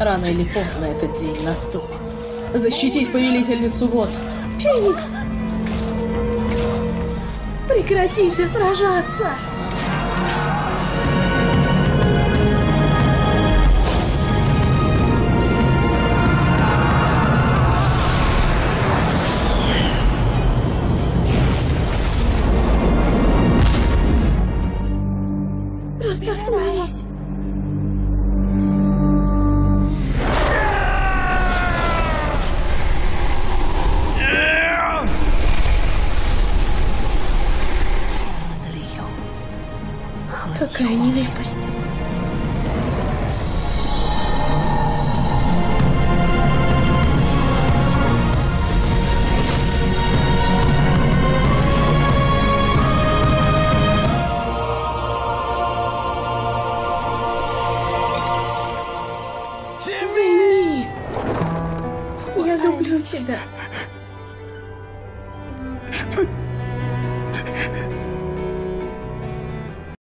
Рано или поздно этот день наступит. Защитить повелительницу вод. Феникс! Прекратите сражаться! Просто остановись! Какая нелепость! Люблю тебя.